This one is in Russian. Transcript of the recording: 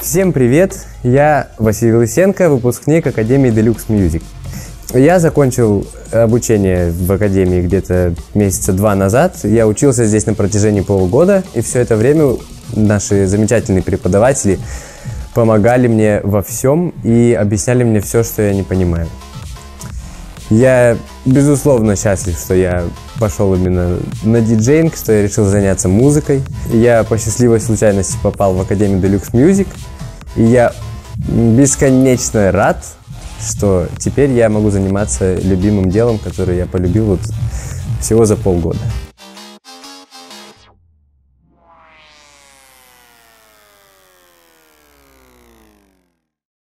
Всем привет! Я Василий Лысенко, выпускник Академии Deluxe Music. Я закончил обучение в Академии где-то месяца два назад. Я учился здесь на протяжении полугода, и все это время наши замечательные преподаватели помогали мне во всем и объясняли мне все, что я не понимаю. Я, безусловно, счастлив, что я пошел именно на диджейнг, что я решил заняться музыкой. Я по счастливой случайности попал в Академию Deluxe Music, и я бесконечно рад, что теперь я могу заниматься любимым делом, которое я полюбил вот всего за полгода.